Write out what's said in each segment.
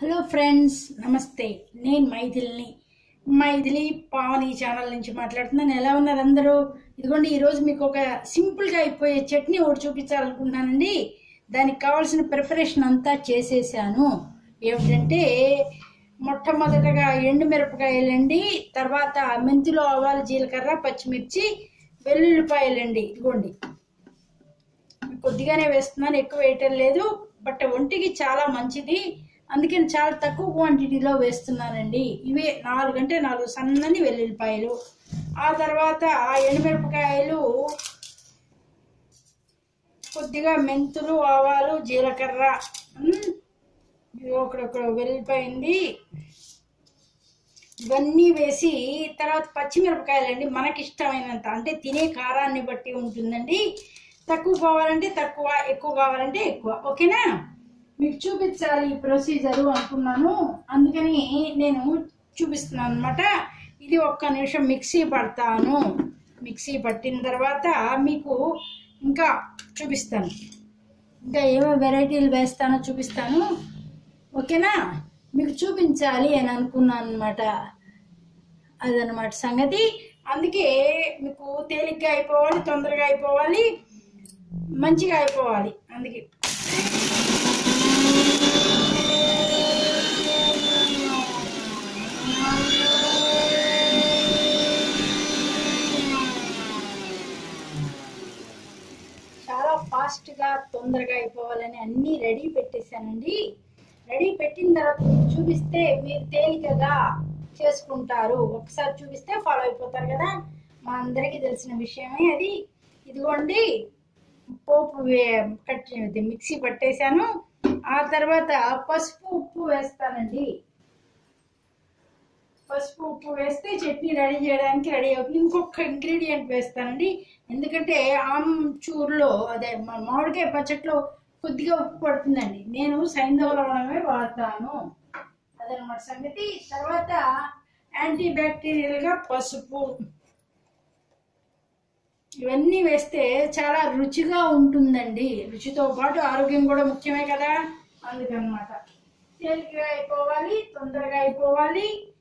Hello friends నమస్తే. నేను మైథిలిని. Maithili Pavani channel నుంచి మాట్లాడుతున్నాను. ఎలా ఉన్నారు అందరూ? ఇదిగోండి ఈరోజు మీకు ఒక సింపుల్గా అయిపోయే చట్నీ ఒకటి చూపించాలనుకుంటున్నానండి. దానికి కావాల్సిన ప్రిపరేషన్ అంతా చేసేసాను. ఏమిటంటే మొట్టమొదటగా ఎండుమిరపకాయలండి తర్వాత మెంతులు ఆవాలు జీలకర్ర పచ్చిమిర్చి వెల్లుల్లిపాయలండి. ఇదిగోండి. కొద్దిగానే వేస్తున్నాను ఎక్కువ వేయటం లేదు బట్ ఒంటికి చాలా మంచిది. అందుకని చాలా తక్కువ క్వాంటిటీలో వేస్తున్నానండి. ఇవే నాలుగు అంటే నాలుగు సన్నని వెల్లుల్లిపాయలు. ఆ తర్వాత ఆ ఎండుమిరపకాయలు కొద్దిగా మెంతులు ఆవాలు జీలకర్ర ఒకడొక్కడ వెళ్ళిపోయింది ఇవన్నీ వేసి తర్వాత పచ్చిమిరపకాయలండి మనకి ఇష్టమైనంత అంటే తినే కారాన్ని బట్టి ఉంటుందండి. తక్కువ కావాలంటే తక్కువ ఎక్కువ కావాలంటే ఎక్కువ. ఓకేనా? మీకు చూపించాలి ఈ ప్రొసీజరు అనుకున్నాను. అందుకని నేను చూపిస్తున్నాను అనమాట ఇది ఒక్క నిమిషం మిక్సీ పడతాను. మిక్సీ పట్టిన తర్వాత మీకు ఇంకా చూపిస్తాను. ఇంకా ఏమో వెరైటీలు వేస్తానో చూపిస్తాను. ఓకేనా? మీకు చూపించాలి అని అనుకున్నాను అనమాట అదనమాట సంగతి. అందుకే మీకు తేలిగ్గా అయిపోవాలి తొందరగా అయిపోవాలి మంచిగా అయిపోవాలి. అందుకే. చాలా ఫాస్ట్గా తొందరగా అయిపోవాలని అన్నీ రెడీ పెట్టేశానండి. రెడీ పెట్టిన తర్వాత చూపిస్తే మీరు తేలికగా చేసుకుంటారు. ఒకసారి చూపిస్తే ఫాలో అయిపోతారు కదా. మా అందరికీ తెలిసిన విషయమే అది. ఇదిగోండి పోపు కట్ మిక్సీ పట్టేశాను. ఆ తర్వాత పసుపు ఉప్పు వేస్తానండి. పసుపు ఉప్పు వేస్తే చట్నీ రెడీ చేయడానికి రెడీ అవుతుంది. ఇంకొక ఇంగ్రీడియంట్ వేస్తానండి. ఎందుకంటే ఆమ్చూర్లో అదే మామిడికాయ పచ్చట్లో కొద్దిగా ఉప్పు పడుతుందండి. నేను సైంధవ లవణమే వాడతాను. అదనమాట సంగతి. తర్వాత యాంటీ బ్యాక్టీరియల్గా పసుపు. ఇవన్నీ వేస్తే చాలా రుచిగా ఉంటుందండి. రుచితో పాటు ఆరోగ్యం కూడా ముఖ్యమే కదా? అందుకనమాట. తేలికగా అయిపోవాలి తొందరగా అయిపోవాలి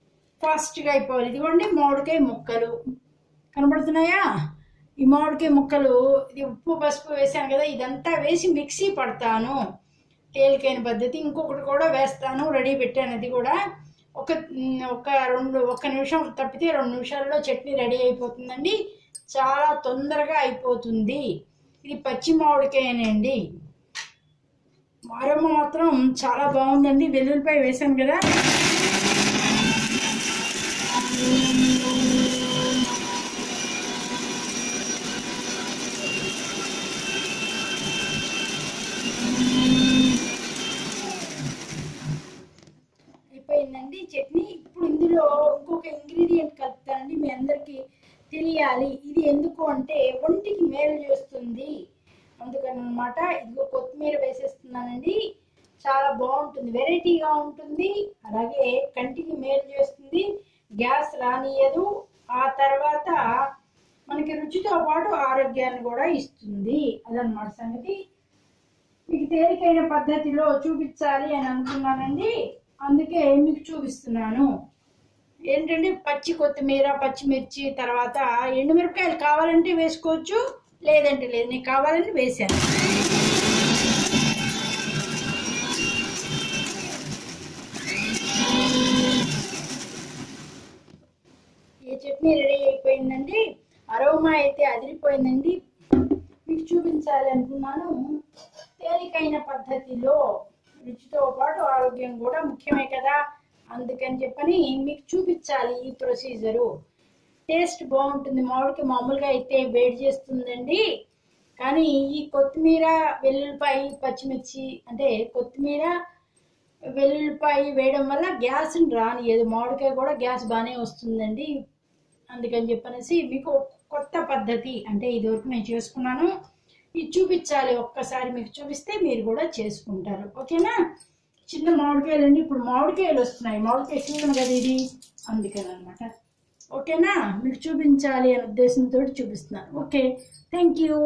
ఫాస్ట్గా అయిపోవాలి. ఇదిగోండి మామిడికాయ ముక్కలు. కనబడుతున్నాయా? ఈ మామిడికాయ ముక్కలు ఇది ఉప్పు పసుపు వేసాను కదా ఇదంతా వేసి మిక్సీ పడతాను. తేలికైన పద్ధతి. ఇంకొకటి కూడా వేస్తాను రెడీ పెట్టాను అది కూడా. ఒక ఒక రెండు ఒక్క నిమిషం తప్పితే రెండు నిమిషాల్లో చట్నీ రెడీ అయిపోతుందండి. చాలా తొందరగా అయిపోతుంది. ఇది పచ్చి మామిడికాయనండి మారమ్మ మాత్రం చాలా బాగుందండి. వెల్లుల్లిపాయ వేసాను కదా. అయిపోయిందండి. చట్నీ ఇప్పుడు ఇందులో ఇంకొక ఇంగ్రీడియంట్ కలుపుతానండి మీ అందరికీ. తెలియాలి. ఇది ఎందుకు అంటే ఒంటికి మేలు చేస్తుంది. అందుకని అనమాట ఇదిగో కొత్తిమీర వేసేస్తున్నానండి. చాలా బాగుంటుంది. వెరైటీగా ఉంటుంది. అలాగే కంటికి మేలు చేస్తుంది. గ్యాస్ రానియదు. ఆ తర్వాత మనకి రుచితో పాటు ఆరోగ్యాన్ని కూడా ఇస్తుంది. అదనమాట సంగతి. మీకు తేలికైన పద్ధతిలో చూపించాలి అని అనుకున్నానండి. అందుకే మీకు చూపిస్తున్నాను. ఏంటంటే పచ్చి కొత్తిమీర పచ్చిమిర్చి తర్వాత ఎండుమిరపకాయలు కావాలంటే వేసుకోవచ్చు లేదంటే లేదు. నీకు కావాలని వేసాను ఈ చట్నీ రెడీ అయిపోయిందండి? అరోమా అయితే అదిరిపోయిందండి. మీకు చూపించాలి అనుకున్నాను. తేలికైన పద్ధతిలో రుచితో పాటు ఆరోగ్యం కూడా ముఖ్యమే కదా. అందుకని చెప్పని మీకు చూపించాలి ఈ ప్రొసీజరు. టేస్ట్ బాగుంటుంది మామిడికి మామూలుగా అయితే వేడి చేస్తుందండి. కానీ ఈ కొత్తిమీర వెల్లుల్లిపాయ పచ్చిమిర్చి అంటే కొత్తిమీర వెల్లుల్లిపాయ వేయడం వల్ల గ్యాస్ని రానియదు మామిడికాయ కూడా గ్యాస్ బాగానే వస్తుందండి. అందుకని చెప్పనేసి మీకు కొత్త పద్ధతి అంటే ఇదివరకు నేను చేసుకున్నాను. ఇది చూపించాలి. ఒక్కసారి మీకు చూపిస్తే మీరు కూడా చేసుకుంటారు. ఓకేనా? చిన్న మామిడికాయలు అండి ఇప్పుడు మామిడికాయలు వస్తున్నాయి. మామిడికాయ సీజన్ కదా ఇది. అందుకని అనమాట ఓకేనా? మీకు చూపించాలి అనే ఉద్దేశంతో చూపిస్తున్నాను. ఓకే. Thank you